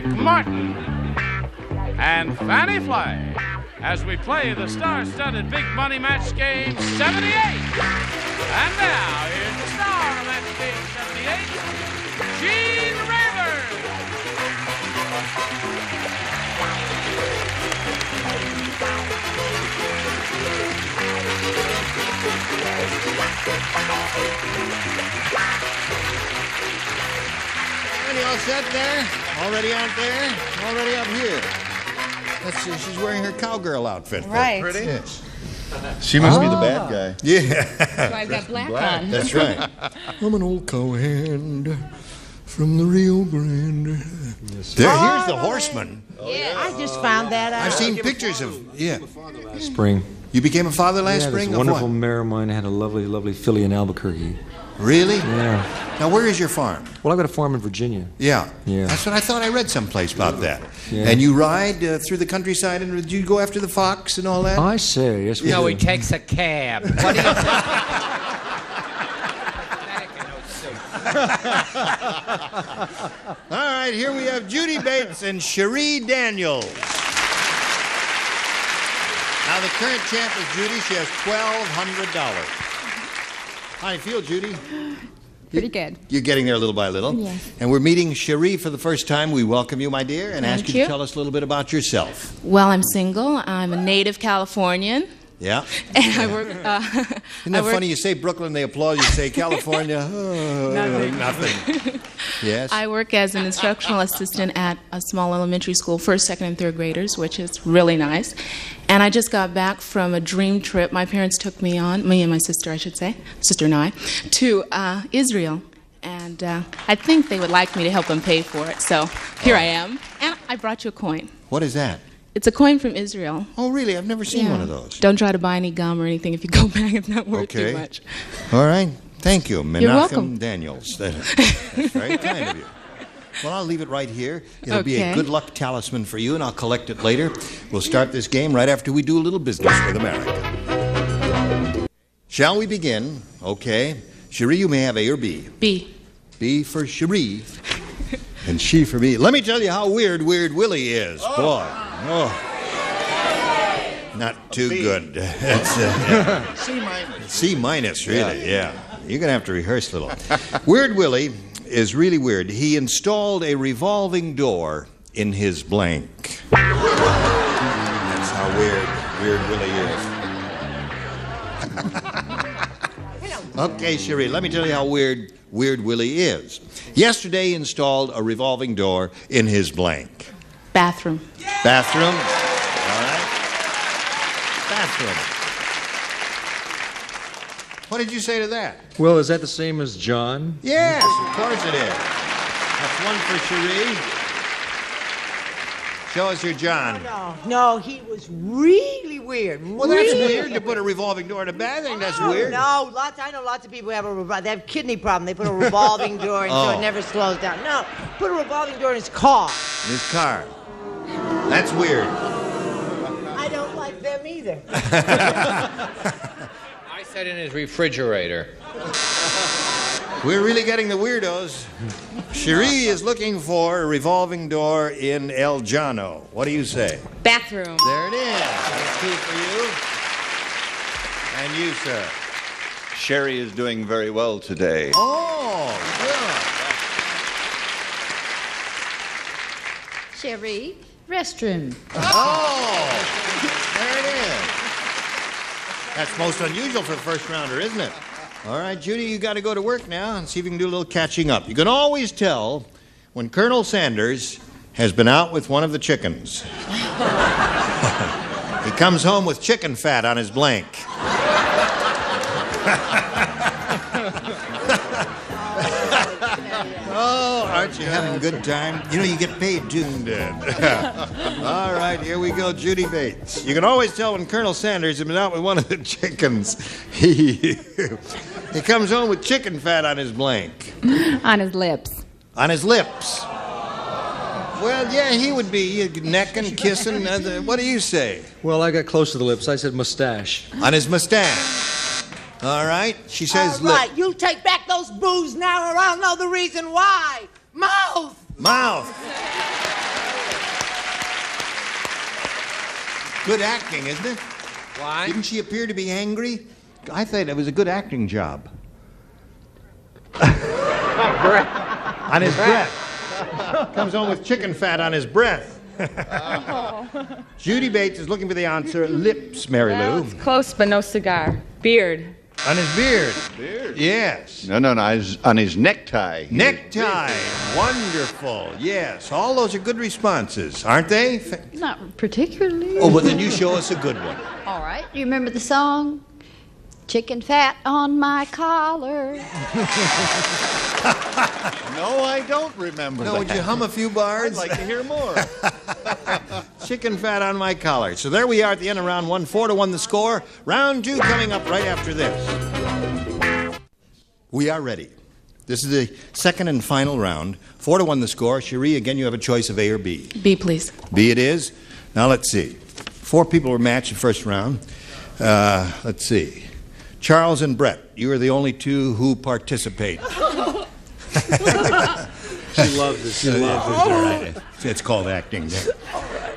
Dick Martin, and Fannie Flagg as we play the star-studded big money match game 78. And now, here's the star of match game 78, all set there? Already out there? Already up here? That's, uh, she's wearing her cowgirl outfit. there. Right. Pretty? Yes. She must be the bad guy. Yeah, So I've got black, on. that's right. I'm an old cowhand from the Rio Grande. There, here's the horseman. Yeah. I just found that out. I've seen pictures of. Yeah. Spring. You became a father last yeah, spring? this wonderful what? mare of mine had a lovely, lovely filly in Albuquerque. Really? Yeah. Now, where is your farm? Well, I've got a farm in Virginia. Yeah. Yeah. That's what I thought I read someplace about that. Yeah. And you ride uh, through the countryside, and did you go after the fox and all that? I say, yes, we No, do. he takes a cab. What do you All right, here we have Judy Bates and Cherie Daniels. Now, the current champ is Judy. She has $1,200. How do you feel, Judy? Pretty good. You're getting there little by little. Yes. And we're meeting Cherie for the first time. We welcome you, my dear, and ask Thank you, to tell us a little bit about yourself. Well, I'm single. I'm a native Californian, Yeah? and I work. Uh, Isn't that work, funny? You say Brooklyn, they applaud. You say California, oh, Nothing. nothing. Yes? I work as an instructional assistant at a small elementary school, first, second, and third graders, which is really nice. And I just got back from a dream trip. My parents took me on, me and my sister, I should say, sister and I, to uh, Israel. And uh, I think they would like me to help them pay for it. So here I am. And I brought you a coin. What is that? It's a coin from Israel. Oh, really? I've never seen Yeah. one of those. Don't try to buy any gum or anything. If you go back, it's not worth Okay. too much. All right. Thank you, Menachem welcome. Daniels. That- That's very kind of you. Well, I'll leave it right here. It'll be a good luck talisman for you, and I'll collect it later. We'll start this game right after we do a little business with America. Shall we begin? Okay. Cherie, you may have A or B. B. B for Cherie, and she for me. Let me tell you how weird Weird Willie is. Oh. Boy. Oh. Not too good. That's, uh, C minus. C minus, really, yeah. You're going to have to rehearse a little. weird Willie is really weird. He installed a revolving door in his blank. That's how weird Weird Willie is. okay, Cherie, let me tell you how weird Weird Willie is. Yesterday, he installed a revolving door in his blank. Bathroom. Bathroom. All right. Bathroom. What did you say to that? Well, is that the same as John? Yes, of course it is. That's one for Cherie. Show us your John. No, no, he was really weird. Well, that's really weird to put a revolving door in a bathroom. That's No, weird. No, lots. I know lots of people have a revol- they have kidney problem. They put a revolving door in so Oh. it never slows down. No, put a revolving door in his car. In his car. That's weird. I don't like them either. I said in his refrigerator. We're really getting the weirdos. Cherie is looking for a revolving door in El Llano. What do you say? Bathroom. There it is. That's two for you. And you, sir. Sherry is doing very well today. Oh, Sherry, restroom. Oh, there it is. That's most unusual for a first rounder, isn't it? All right, Judy, you got to go to work now and see if you can do a little catching up. You can always tell when Colonel Sanders has been out with one of the chickens. he comes home with chicken fat on his blank. having a good time? You know, you get paid too. All right, here we go, Judy Bates. You can always tell when Colonel Sanders has been out with one of the chickens. He, he comes home with chicken fat on his blank, On his lips. on his lips. Well, yeah, he would be necking, kissing. Uh, the- what do you say? Well, I got close to the lips. I said mustache. On his mustache. All right. She says All right, you take back those boos now, or I'll know the reason why. Mouth. Mouth. Good acting, isn't it? Why? Didn't she appear to be angry? I thought it was a good acting job. on his breath. Comes home with chicken fat on his breath. Judy Bates is looking for the answer. Lips, Mary Lou. It's Close, but no cigar. Beard. On his beard. Beard? Yes. No, no, no. On his, on his necktie. Necktie. Wonderful. Yes. All those are good responses, aren't they? Not particularly. Oh, well, then you show us a good one. All right. Do you remember the song? Chicken fat on my collar. No, I don't remember No, that. would you hum a few bars? I'd like to hear more. Chicken fat on my collar. So there we are at the end of round one, four to one the score. Round two coming up right after this. We are ready. This is the second and final round. Four to one the score. Cherie, again, you have a choice of A or B. B, please. B it is. Now let's see. Four people were matched the first round. Uh, let's see. Charles and Brett, you are the only two who participate. She loves this. She loves it. It's called acting.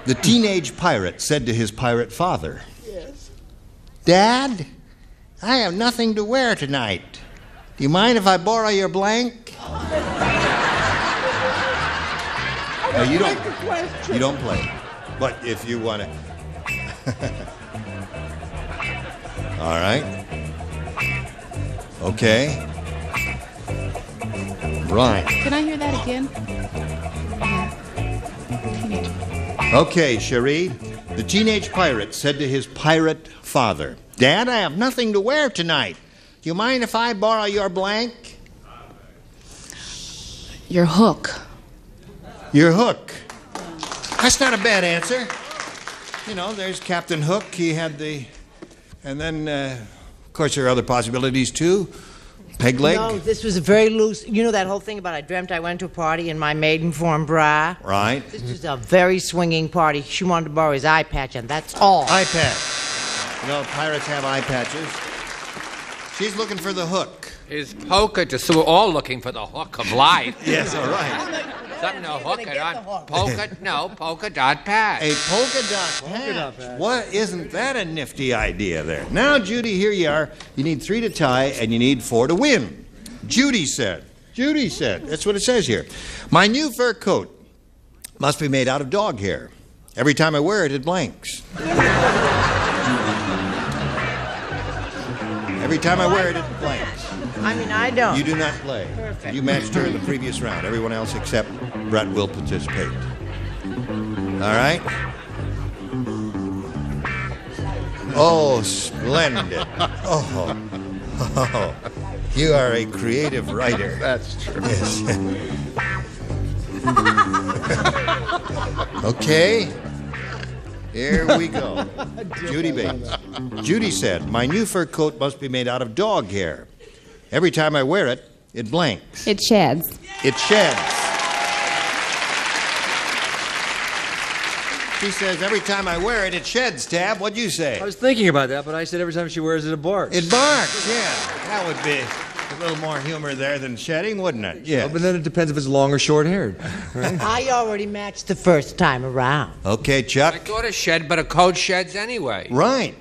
The teenage pirate said to his pirate father, Yes. Dad, I have nothing to wear tonight. Do you mind if I borrow your blank? no, you don't. You don't play. But if you want to. All right. Okay. Right. Can I hear that again? Okay, Cherie. The teenage pirate said to his pirate father, Dad, I have nothing to wear tonight. Do you mind if I borrow your blank? Your hook. Your hook. That's not a bad answer. You know, there's Captain Hook. He had the. And then, uh, of course, there are other possibilities too. Peg leg. No, this was a very loose. You know that whole thing about I dreamt I went to a party in my Maidenform bra? Right. This was a very swinging party. She wanted to borrow his eye patch, and that's all. Eye patch. You know, pirates have eye patches. She's looking for the hook. Is polka just so we're all looking for the hook of life? Yes, all right. Something to hook it on. Polka, no, polka dot patch. A polka dot patch. What isn't that a nifty idea there? Now, Judy, here you are. You need three to tie, and you need four to win. Judy said. Judy said. That's what it says here. My new fur coat must be made out of dog hair. Every time I wear it, it blanks. Every time I wear it, it blanks. I mean, I don't. You do not play. Perfect. You matched her in the previous round. Everyone else except Brett will participate. All right? Oh, splendid. Oh, oh. You are a creative writer. That's true. Yes. okay. Here we go. Judy Bates. Judy said, My new fur coat must be made out of dog hair. Every time I wear it, it blanks. It sheds. It sheds. She says, Every time I wear it, it sheds, Tab. What'd you say? I was thinking about that, but I said every time she wears it, it barks. It barks, yeah. That would be a little more humor there than shedding, wouldn't it? Yeah. Oh, but then it depends if it's long or short haired. I already matched the first time around. Okay, I Chuck. thought a shed, but a coat sheds anyway. Right.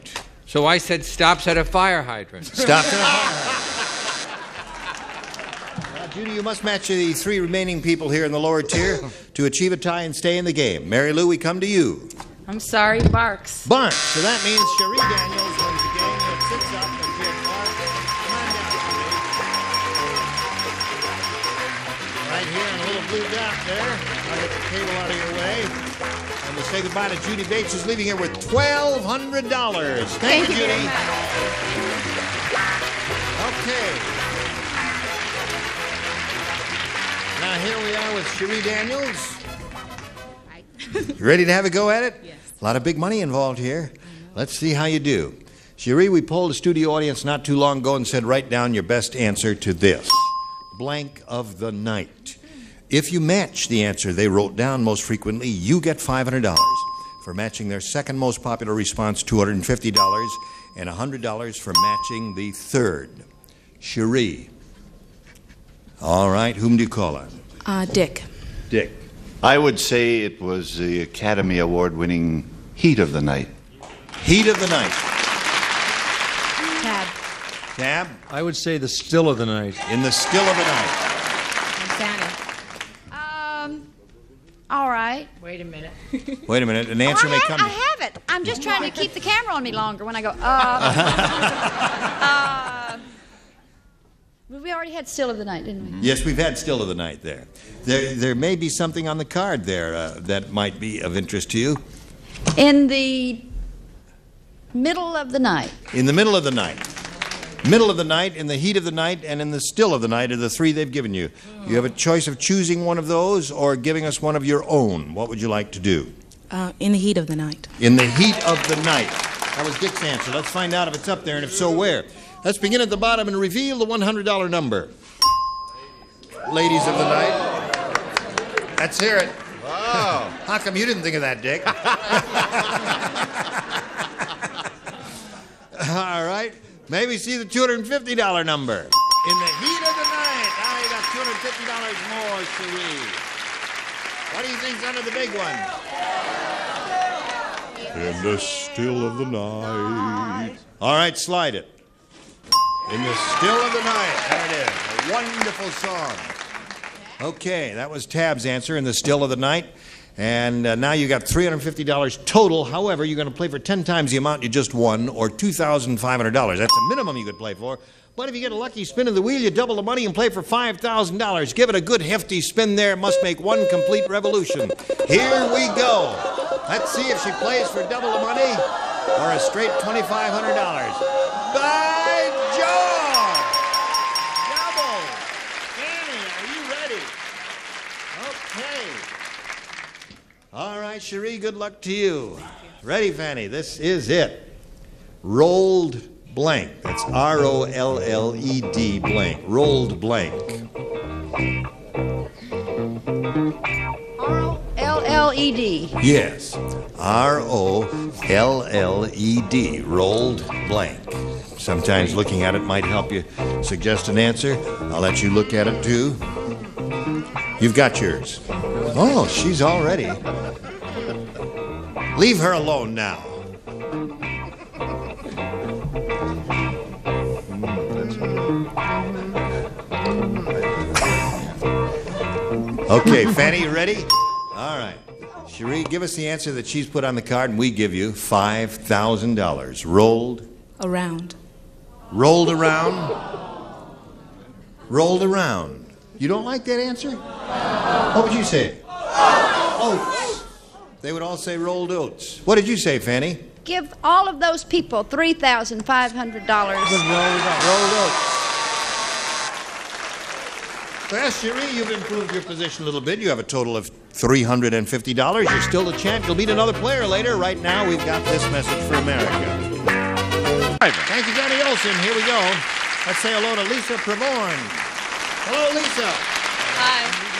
So I said stops at a fire hydrant. Stop to Now, Judy, you must match the three remaining people here in the lower tier to achieve a tie and stay in the game. Mary Lou, we come to you. I'm sorry, barks. Barks. So that means Cherie Daniels wins the game. It sits up and Jed Clark. Come on down, Cherie. Right here in a little blue dot there. I'll get the table out of your way. And we'll say goodbye to Judy Bates, who's leaving here with $1,200. Thank, you, Judy. Okay. Now here we are with Cherie Daniels. You ready to have a go at it? Yes. A lot of big money involved here. Let's see how you do. Cherie, we polled a studio audience not too long ago and said write down your best answer to this blank of the night. If you match the answer they wrote down most frequently, you get $500. For matching their second most popular response, $250, and $100 for matching the third. Cherie. All right, whom do you call on? Uh, Dick. Dick. I would say it was the Academy Award winning Heat of the Night. Heat of the night. Tab. Tab. I would say the still of the night. In the still of the night. Fannie. Um, all right. Wait a minute. Wait a minute, an Oh, answer I, may have, come. I have it. I'm just trying to keep the camera on me longer when I go, uh. uh we already had still of the night, didn't we? Yes, we've had still of the night there. There, there may be something on the card there uh, that might be of interest to you. In the middle of the night. In the middle of the night. Middle of the night, in the heat of the night, and in the still of the night are the three they've given you. You have a choice of choosing one of those or giving us one of your own. What would you like to do? Uh, in the heat of the night. In the heat of the night. That was Dick's answer. Let's find out if it's up there, and if so, where. Let's begin at the bottom and reveal the $100 number. Ladies of the night. Let's hear it. Wow. How come you didn't think of that, Dick? All right. Maybe see the $250 number. In the heat of the night. I got $250 more, Cherie. What do you think's under the big one? In the still of the night. All right, slide it. In the still of the night. There it is. A wonderful song. Okay, that was Tab's answer in the still of the night. And uh, now you got $350 total. However, you're going to play for 10 times the amount you just won, or $2,500. That's the minimum you could play for. But if you get a lucky spin of the wheel, you double the money and play for $5,000. Give it a good hefty spin there. Must make one complete revolution. Here we go. Let's see if she plays for double the money or a straight $2,500. By George! Double! Fannie, are you ready? Okay. All right, Cherie, good luck to you. Ready, Fannie? This is it. Rolled blank. That's R O L L E D blank. Rolled blank. R O L L E D. Yes. R O L L E D. Rolled blank. Sometimes looking at it might help you suggest an answer. I'll let you look at it too. You've got yours. Oh, she's already. Leave her alone now. Okay, Fannie, you ready? All right. Cherie, give us the answer that she's put on the card, and we give you $5,000. Rolled, Around. rolled around, rolled around. You don't like that answer? What would you say? Oats. They would all say rolled oats. What did you say, Fannie? Give all of those people $3,500. Rolled oats. Well, Cherie, you've improved your position a little bit. You have a total of $350. You're still the champ. You'll meet another player later. Right now, we've got this message for America. Thank you, Johnny Olson. Here we go. Let's say hello to Lisa Prevorn. Hello, Lisa. Hi.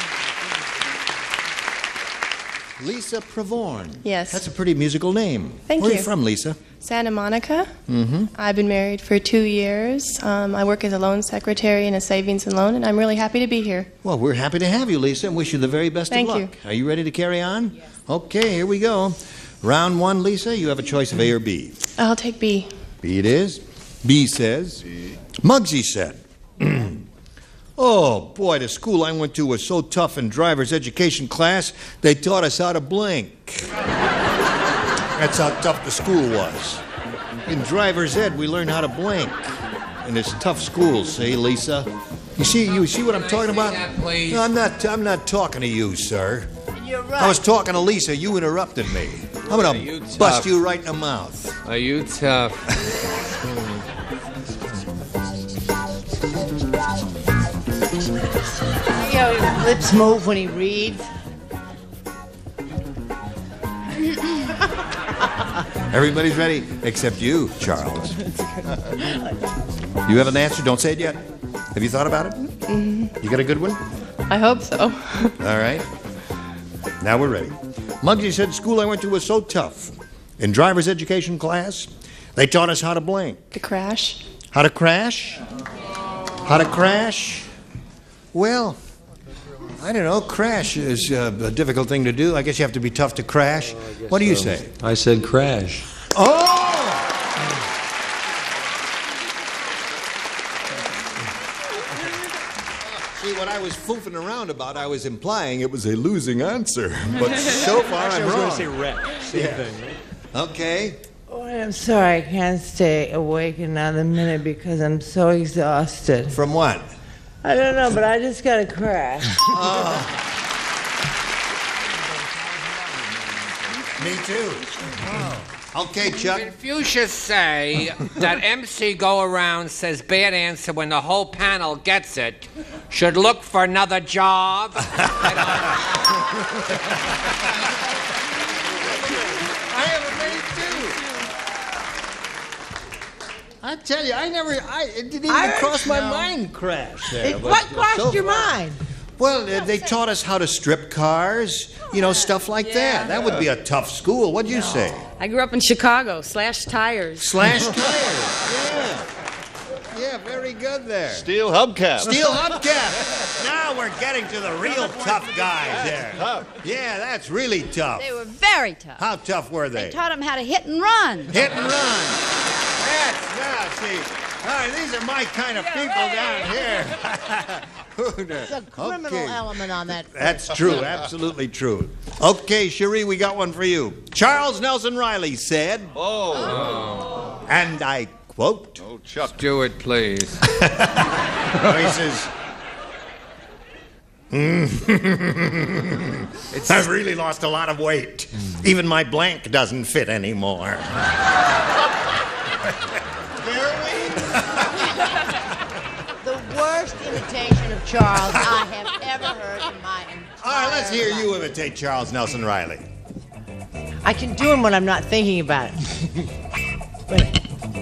Lisa Prevorn. Yes. That's a pretty musical name. Thank Where are you. you from, Lisa? Santa Monica. Mm-hmm. I've been married for two years. Um, I work as a loan secretary in a savings and loan, and I'm really happy to be here. Well, we're happy to have you, Lisa, and wish you the very best Thank of you. luck. Are you ready to carry on? Yes. Okay, here we go. Round one, Lisa, you have a choice of A or B. I'll take B. B it is. B says, Muggsy said, Oh, boy, the school I went to was so tough in driver's education class, they taught us how to blink. That's how tough the school was. In driver's ed, we learned how to blink. In this tough school, see, Lisa? You see, you see what I'm talking about? please? No, I'm not. I'm not talking to you, sir. You're right. I was talking to Lisa. You interrupted me. I'm gonna you bust you right in the mouth. Are you tough? lips move when he reads? Everybody's ready except you, Charles. you have an answer? Don't say it yet. Have you thought about it? Mm-hmm. You got a good one? I hope so. All right. Now we're ready. Muggsy said school I went to was so tough. In driver's education class, they taught us how to blink. The crash. How to crash? How to crash? Well, I don't know. Crash is uh, a difficult thing to do. I guess you have to be tough to crash. What do you say? I said crash. Oh! See, what I was foofing around about, I was implying it was a losing answer. But so far, I'm wrong. I was going to Same thing. Okay. Oh, I'm sorry, I can't stay awake another minute because I'm so exhausted. From what? I don't know, but I just got to crash. Me too. Oh. Okay, Chuck. Confucius say that MC go around says bad answer when the whole panel gets it. Should look for another job. I have a too. I tell you, I never, I, it didn't even I- cross my no. mind crash there. It- but, what uh, crossed so your far- mind? Well, uh, they taught us how to strip cars, you know, stuff like that. That would be a tough school. What'd you say? I grew up in Chicago. Slash tires. Slash tires. Yeah. Yeah, very good there. Steel hubcap. Steel hubcap. now we're getting to the real tough guys there. Yeah, that's really tough. They were very tough. How tough were They they? taught them how to hit and run. Hit and run. That's now see. All right, these are my kind of people down here. There's a criminal Okay. element on that. That's true, absolutely true. Okay, Cherie, we got one for you. Charles Nelson Reilly said, Oh. oh. and I quote, Oh, Chuck. Do it, please. he says, I've really lost a lot of weight. Even my blank doesn't fit anymore. The worst imitation of Charles I have ever heard in my entire All right, let's hear life. you imitate Charles Nelson Reilly. I can do him when I'm not thinking about it.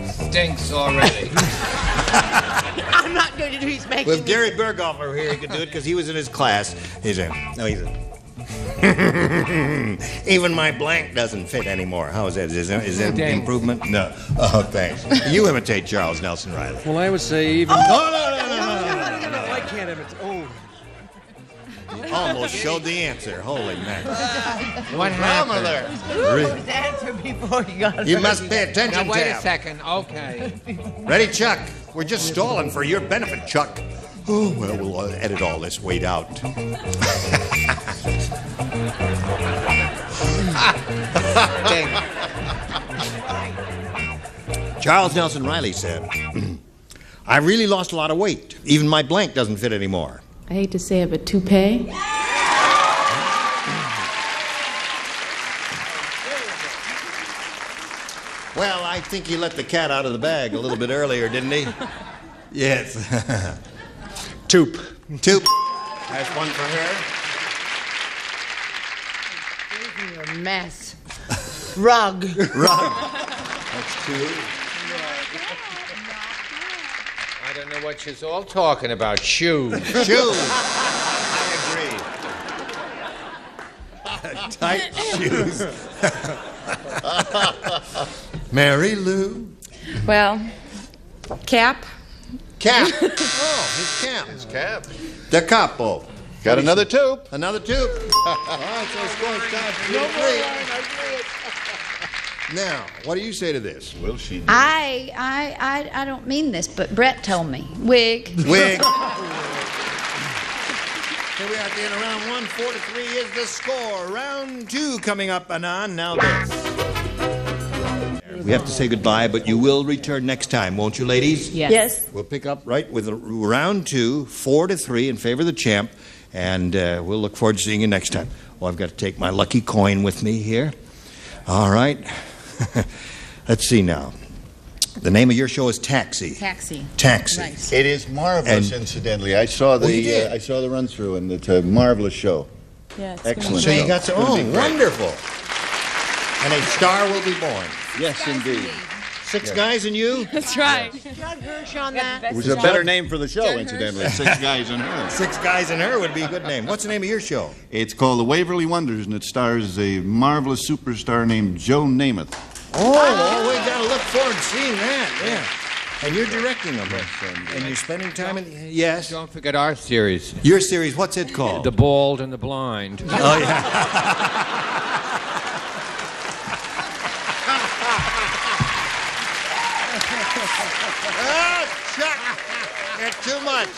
Stinks already. I'm not going to do. He's making With Gary Burghoff over here, he could do it because he was in his class. He's in. no, he's a. Even my blank doesn't fit anymore. How is that? Is that, is that an improvement? No. Oh, thanks. You imitate Charles Nelson Reilly. Well, I would say even. No, no, no, no, no, no, no, I can't have it. Oh. no. Almost showed the answer. Holy man. What happened? Really? His answer before you got You must pay attention Now wait a Tab. second. Okay. Ready, Chuck? We're just stalling for your benefit, Chuck. Oh, well, we'll uh, edit all this weight out. Ding. Charles Nelson Reilly said, I really lost a lot of weight. Even my blank doesn't fit anymore. I hate to say it, but toupee. Well, I think he let the cat out of the bag a little bit earlier, didn't he? Yes. Toop. Toop. That's one for her. You're a mess. Rug. Rug. That's two. I don't know what she's all talking about. Shoes. Shoes. I agree. Tight shoes. Mary Lou. Well, cap. Cap. Oh, his cap. His cap. The capo. Got another tube. Another two. All right, so score time for you to three. Now, what do you say to this? Will she? I, I, I, I don't mean this, but Brett told me. Wig. Wig. Here we are at the end of round one. Four to three is the score. Round two coming up and on. Now this. We have to say goodbye, but you will return next time, won't you, ladies? Yes. Yes. We'll pick up right with round two, four to three in favor of the champ, and uh, we'll look forward to seeing you next time. Well, I've got to take my lucky coin with me here. All right. Let's see now. The name of your show is Taxi. Taxi. Taxi. Right. It is marvelous, And- incidentally. I saw the Oh, uh, I saw the run through, and it's a marvelous show. Yeah, it's gonna Excellent. So you got some. Gonna Oh, be wonderful. And a star will be born. Yes, indeed. Six guys and you? That's right. Judd Hirsch on that. It was a better name for the show, incidentally. Six guys and her. Six guys and her would be a good name. What's the name of your show? It's called The Waverly Wonders, and it stars a marvelous superstar named Joe Namath. Oh, oh we got to look forward to seeing that. Yeah. And you're directing them. And you're spending time in. Yes. Don't forget our series. Your series, what's it called? The Bald and the Blind. Oh, yeah. Ah, Chuck, it's too much.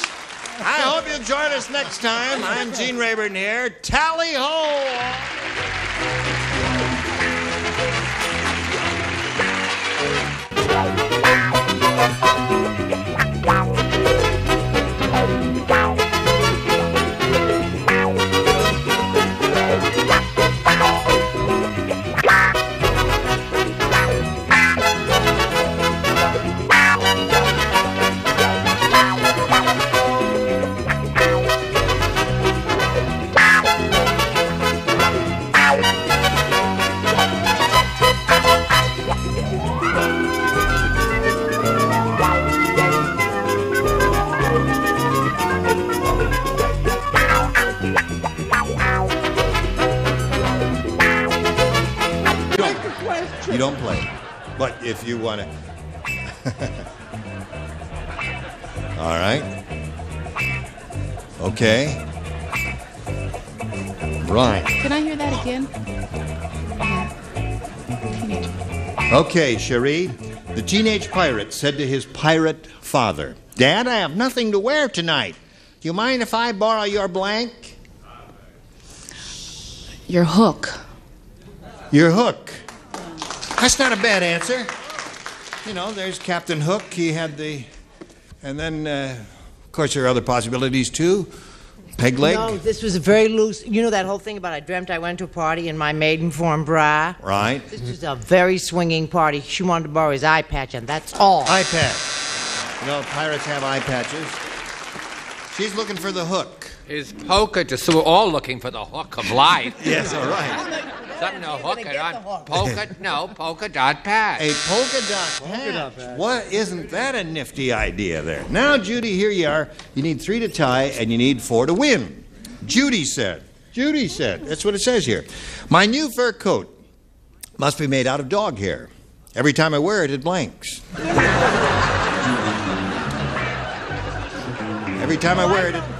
I hope you'll join us next time. I'm Gene Rayburn here. Tally ho! Okay, Cherie. The teenage pirate said to his pirate father, Dad, I have nothing to wear tonight. Do you mind if I borrow your blank? Your hook. Your hook. That's not a bad answer. You know, there's Captain Hook. He had the. And then, uh, of course, there are other possibilities too. Peg leg. No, this was a very loose. You know that whole thing about I dreamt I went to a party in my Maidenform bra? Right. This was a very swinging party. She wanted to borrow his eye patch, and that's all. Eye patch. You know, pirates have eye patches. She's looking for the hook. Is polka just so we're all looking for the hook of life? Yes, all right. Something to hook it on. Polka, no, polka dot patch. A polka dot patch. What isn't that a nifty idea there? Now, Judy, here you are. You need three to tie, and you need four to win. Judy said. Judy said. That's what it says here. My new fur coat must be made out of dog hair. Every time I wear it, it blanks. Every time I wear it, it blanks.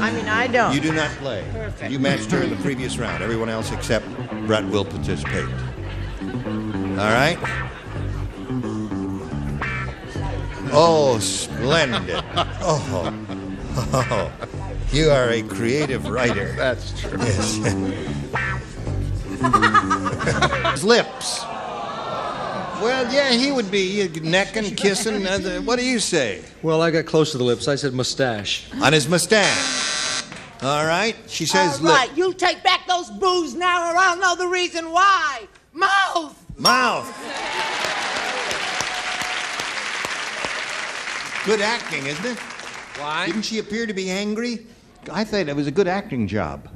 I mean, I don't. You do not play. Perfect. You matched her in the previous round. Everyone else except Brett will participate. All right? Oh, splendid. Oh, oh. You are a creative writer. That's true. Yes. His lips. Well, yeah, he would be necking, kissing. Uh, what do you say? Well, I got close to the lips. I said mustache. On his mustache. All right. She says All right, you take back those boos now, or I'll know the reason why. Mouth. Mouth. Good acting, isn't it? Why? Didn't she appear to be angry? I thought it was a good acting job.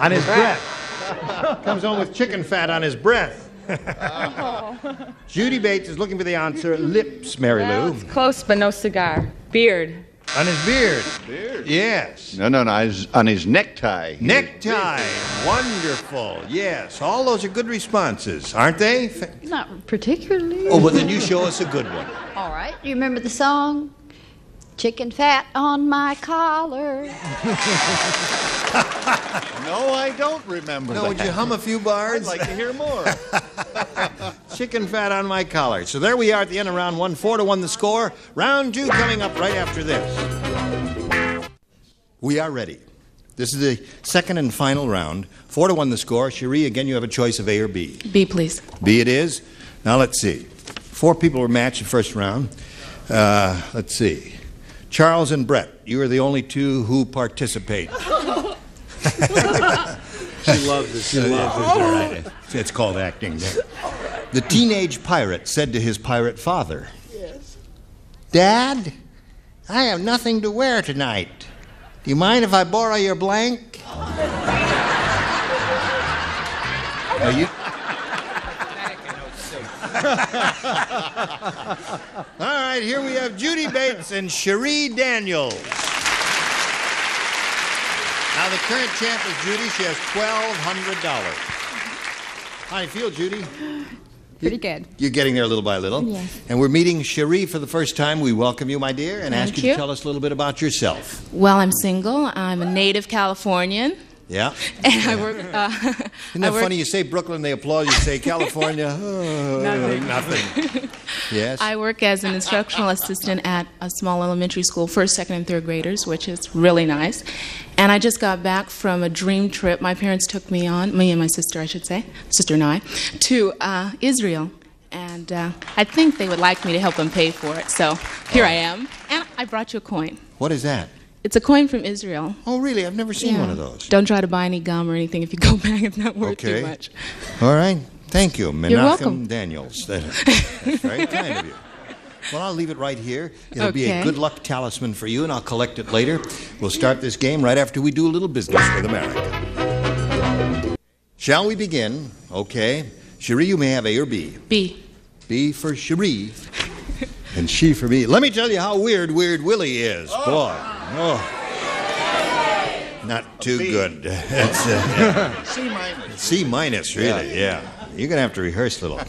on his breath. Comes home with chicken fat on his breath. Judy Bates is looking for the answer. Lips, Mary Lou. It's Close, but no cigar. Beard. On his beard. Beard? Yes. No, no, no, on his, on his necktie. Necktie. Wonderful. Yes. All those are good responses, aren't they? Not particularly. Oh, well, then you show us a good one. All right. Do you remember the song? Chicken fat on my collar. No, I don't remember No, that. would you hum a few bars? I'd like to hear more. Chicken fat on my collar. So there we are at the end of round one, four to one the score. Round two coming up right after this. We are ready. This is the second and final round. Four to one the score. Cherie, again, you have a choice of A or B. B, please. B it is. Now let's see. Four people were matched the first round. Uh, let's see. Charles and Brett, you are the only two who participate. She loves it. She loves it's all right. It's called acting. The teenage pirate said to his pirate father, Yes. Dad, I have nothing to wear tonight. Do you mind if I borrow your blank? Now you, All right, here we have Judy Bates and Cherie Daniels. Now, the current champ is Judy. She has $1,200. How do you feel, Judy? Pretty good. You're getting there little by little. Yes. And we're meeting Cherie for the first time. We welcome you, my dear, and ask you, you. to tell us a little bit about yourself. Well, I'm single. I'm a native Californian. Yeah. And I work. Uh, Isn't that work- funny? You say Brooklyn, they applaud. You say California, oh, Nothing. nothing. Yes. I work as an instructional assistant at a small elementary school, first, second, and third graders, which is really nice. And I just got back from a dream trip. My parents took me on, me and my sister, I should say, sister and I, to uh, Israel. And uh, I think they would like me to help them pay for it. So here I am. And I brought you a coin. What is that? It's a coin from Israel. Oh, really? I've never seen Yeah. one of those. Don't try to buy any gum or anything if you go back. It's not worth Okay. too much. All right. Thank you, Menachem You're welcome. Daniels. That's very kind of you. Well, I'll leave it right here. It'll be a good luck talisman for you, and I'll collect it later. We'll start this game right after we do a little business with America. Shall we begin? Okay. Cherie, you may have A or B. B. B for Cherie, and she for me. Let me tell you how weird Weird Willie is. Oh. Boy. Oh. Not too good. That's, uh, C minus. C minus, really, yeah. You're going to have to rehearse a little.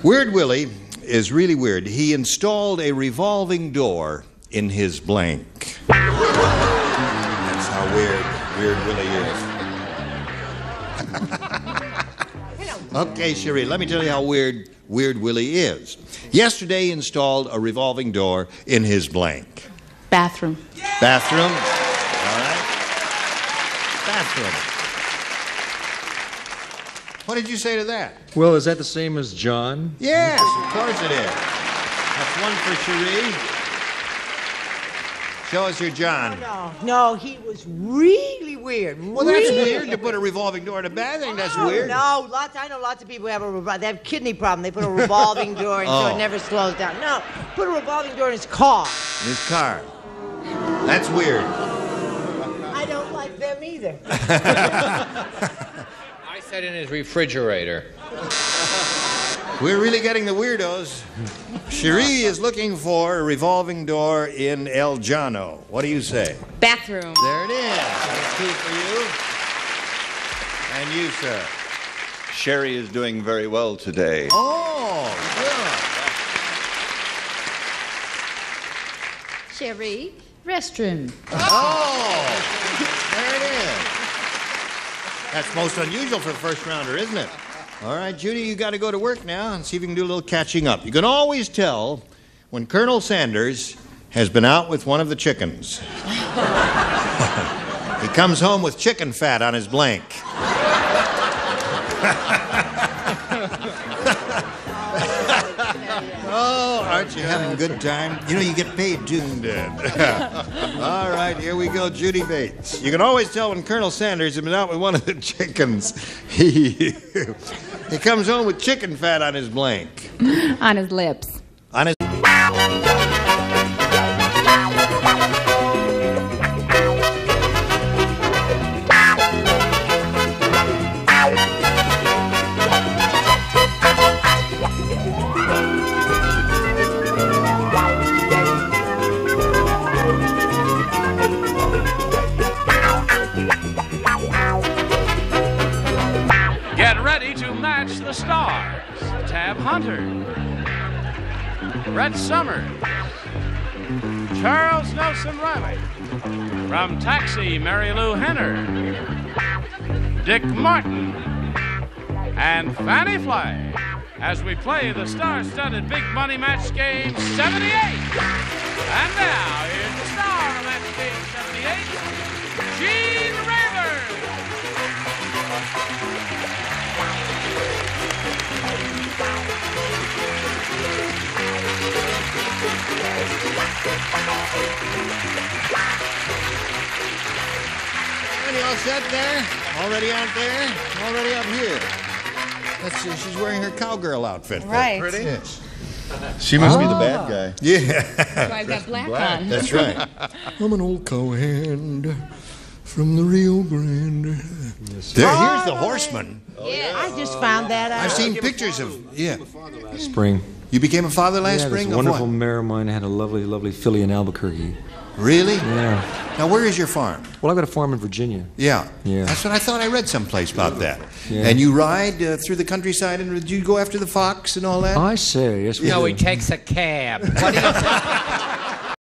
weird Willie is really weird. He installed a revolving door in his blank. That's how weird Weird Willie is. okay, Cherie, let me tell you how weird Weird Willie is. Yesterday, he installed a revolving door in his blank. Bathroom. Bathroom. All right. Bathroom. What did you say to that? Well, is that the same as John? Yes, of course it is. That's one for Cherie. Show us your John. No, no, no, he was really weird. Well, that's really weird to put a revolving door in a bathroom. That's Oh, weird. No, lots. I know lots of people have a revol- they have kidney problem. They put a revolving door, and so Oh. it never slows down. No, put a revolving door in his car. In his car. That's weird. I don't like them either. I said in his refrigerator. We're really getting the weirdos. Cherie is looking for a revolving door in El Jano. What do you say? Bathroom. There it is. That's two for you. And you, sir. Sherry is doing very well today. Oh, Cherie, restroom. Oh, there it is. That's most unusual for a first rounder, isn't it? All right, Judy, you got to go to work now and see if you can do a little catching up. You can always tell when Colonel Sanders has been out with one of the chickens. he comes home with chicken fat on his blank. Aren't having a good time? You know, you get paid tuned in. All right, here we go, Judy Bates. You can always tell when Colonel Sanders has been out with one of the chickens. He, he comes home with chicken fat on his blank. On his lips. Dick Martin, and Fannie Flagg as we play the star-studded Big Money Match Game 78. And now, here's the star of Match Game 78, Gene Rayburn. All set there? Already out there? Already up here? That's, she's wearing her cowgirl outfit. there. Right. Pretty? Yes. She must be the ah. bad guy. Yeah. So I've got black, black. on. That's right. I'm an old cowhand from the Rio Grande. There, here's the horseman. Yeah. I just found that out. I've seen pictures of yeah. Spring. You became a father last yeah, spring. This wonderful what? mare of mine had a lovely, lovely filly in Albuquerque. Really? Yeah. Now, where is your farm? Well, I've got a farm in Virginia. Yeah. Yeah. That's what I thought I read someplace about that. Yeah. And you ride uh, through the countryside, and did you go after the fox and all that? I say, yes, we No, do. he takes a cab.